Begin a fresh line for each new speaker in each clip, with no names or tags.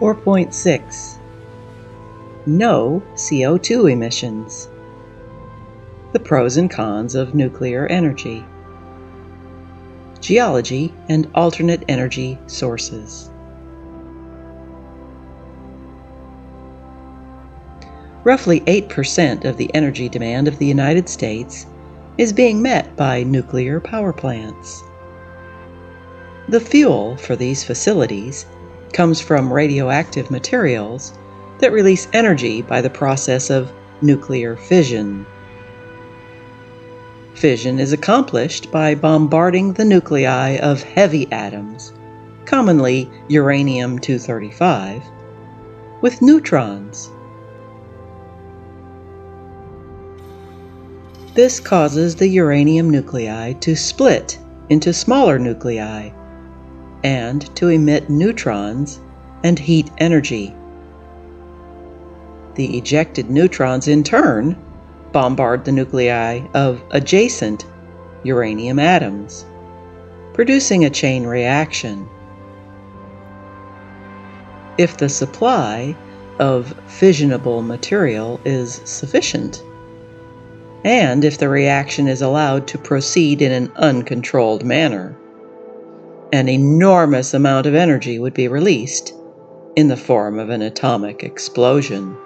4.6 No CO2 emissions. The pros and cons of nuclear energy. Geology and alternate energy sources. Roughly 8% of the energy demand of the United States is being met by nuclear power plants. The fuel for these facilities comes from radioactive materials that release energy by the process of nuclear fission. Fission is accomplished by bombarding the nuclei of heavy atoms, commonly uranium 235, with neutrons. This causes the uranium nuclei to split into smaller nuclei and to emit neutrons and heat energy. The ejected neutrons, in turn, bombard the nuclei of adjacent uranium atoms, producing a chain reaction. If the supply of fissionable material is sufficient, and if the reaction is allowed to proceed in an uncontrolled manner, an enormous amount of energy would be released in the form of an atomic explosion.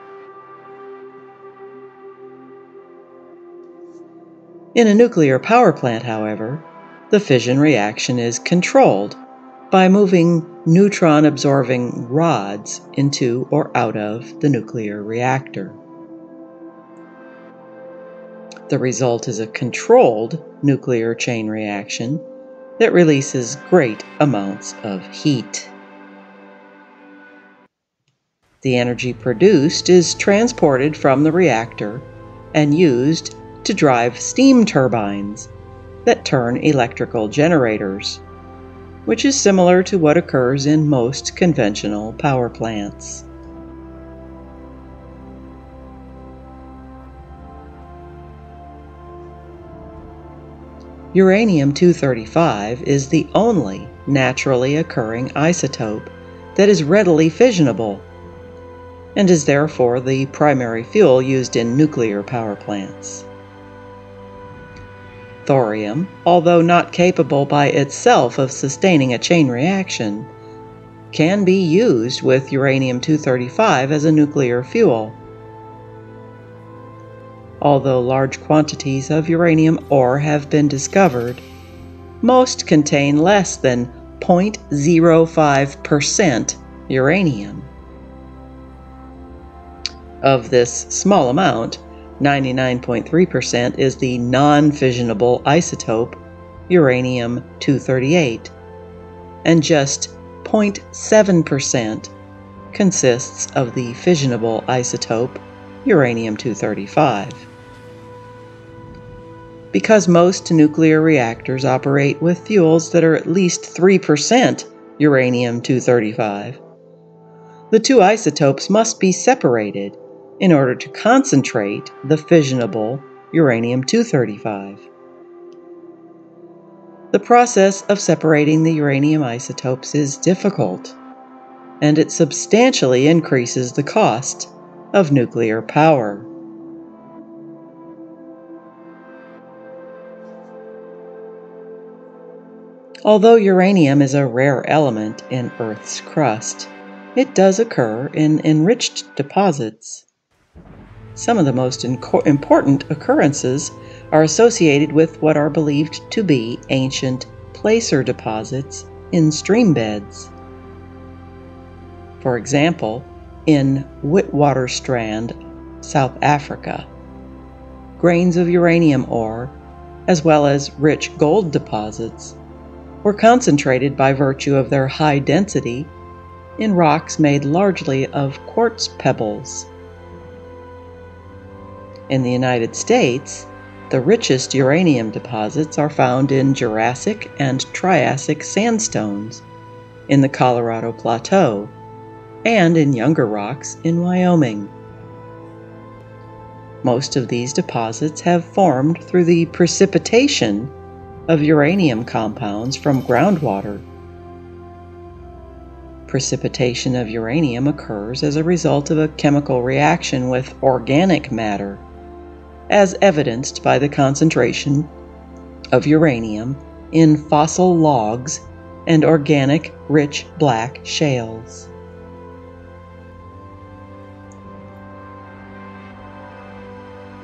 In a nuclear power plant, however, the fission reaction is controlled by moving neutron absorbing rods into or out of the nuclear reactor. The result is a controlled nuclear chain reaction that releases great amounts of heat. The energy produced is transported from the reactor and used to drive steam turbines that turn electrical generators, which is similar to what occurs in most conventional power plants. Uranium-235 is the only naturally occurring isotope that is readily fissionable and is therefore the primary fuel used in nuclear power plants. Thorium, although not capable by itself of sustaining a chain reaction, can be used with uranium-235 as a nuclear fuel although large quantities of uranium ore have been discovered. Most contain less than 0.05% uranium. Of this small amount, 99.3% is the non fissionable isotope uranium 238, and just 0.7% consists of the fissionable isotope uranium 235. Because most nuclear reactors operate with fuels that are at least 3% uranium 235, the two isotopes must be separated in order to concentrate the fissionable uranium 235. The process of separating the uranium isotopes is difficult, and it substantially increases the cost of nuclear power. Although uranium is a rare element in Earth's crust, it does occur in enriched deposits. Some of the most important occurrences are associated with what are believed to be ancient placer deposits in stream beds. For example, in Witwatersrand, South Africa, grains of uranium ore, as well as rich gold deposits, were concentrated by virtue of their high density in rocks made largely of quartz pebbles. In the United States, the richest uranium deposits are found in Jurassic and Triassic sandstones in the Colorado Plateau and in younger rocks in Wyoming. Most of these deposits have formed through the precipitation of uranium compounds from groundwater. Precipitation of uranium occurs as a result of a chemical reaction with organic matter, as evidenced by the concentration of uranium in fossil logs and organic rich black shales.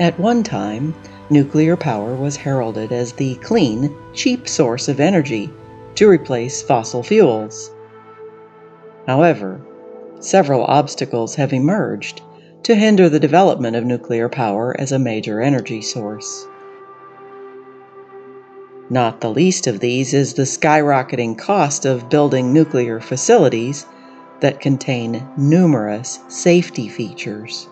At one time, nuclear power was heralded as the clean, cheap source of energy to replace fossil fuels. However, several obstacles have emerged to hinder the development of nuclear power as a major energy source. Not the least of these is the skyrocketing cost of building nuclear facilities that contain numerous safety features.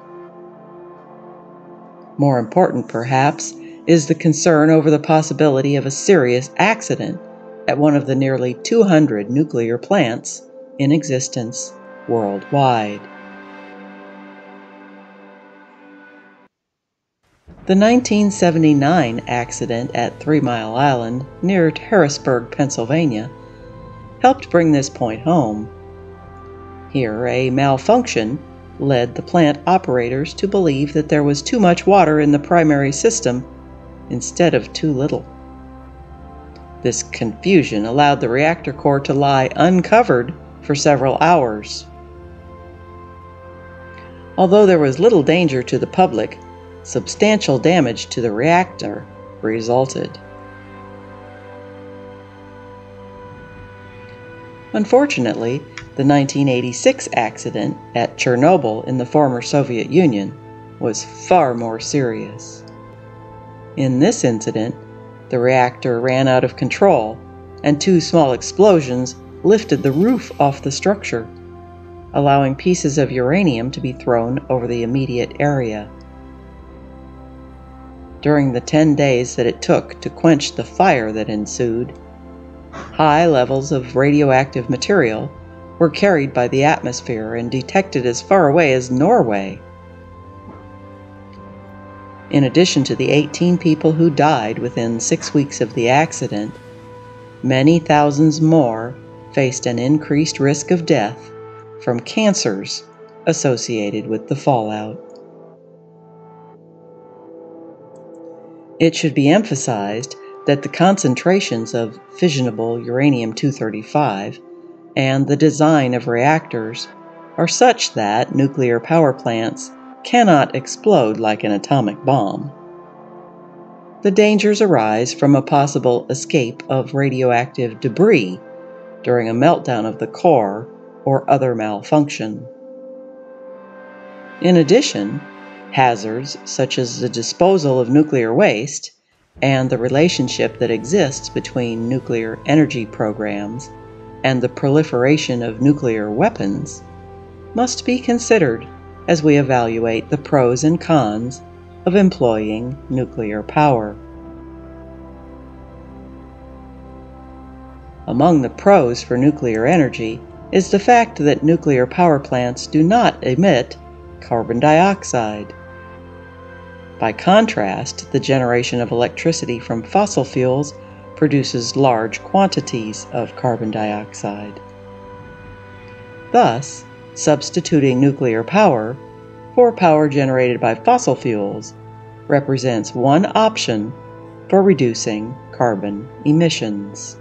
More important, perhaps, is the concern over the possibility of a serious accident at one of the nearly 200 nuclear plants in existence worldwide. The 1979 accident at Three Mile Island near Harrisburg, Pennsylvania, helped bring this point home. Here, a malfunction led the plant operators to believe that there was too much water in the primary system instead of too little. This confusion allowed the reactor core to lie uncovered for several hours. Although there was little danger to the public, substantial damage to the reactor resulted. Unfortunately, the 1986 accident at Chernobyl in the former Soviet Union was far more serious. In this incident, the reactor ran out of control, and two small explosions lifted the roof off the structure, allowing pieces of uranium to be thrown over the immediate area. During the 10 days that it took to quench the fire that ensued, high levels of radioactive material were carried by the atmosphere and detected as far away as Norway. In addition to the 18 people who died within six weeks of the accident, many thousands more faced an increased risk of death from cancers associated with the fallout. It should be emphasized that the concentrations of fissionable uranium 235 and the design of reactors are such that nuclear power plants cannot explode like an atomic bomb. The dangers arise from a possible escape of radioactive debris during a meltdown of the core or other malfunction. In addition, hazards such as the disposal of nuclear waste and the relationship that exists between nuclear energy programs and the proliferation of nuclear weapons must be considered as we evaluate the pros and cons of employing nuclear power. Among the pros for nuclear energy is the fact that nuclear power plants do not emit carbon dioxide. By contrast, the generation of electricity from fossil fuels produces large quantities of carbon dioxide. Thus, substituting nuclear power for power generated by fossil fuels represents one option for reducing carbon emissions.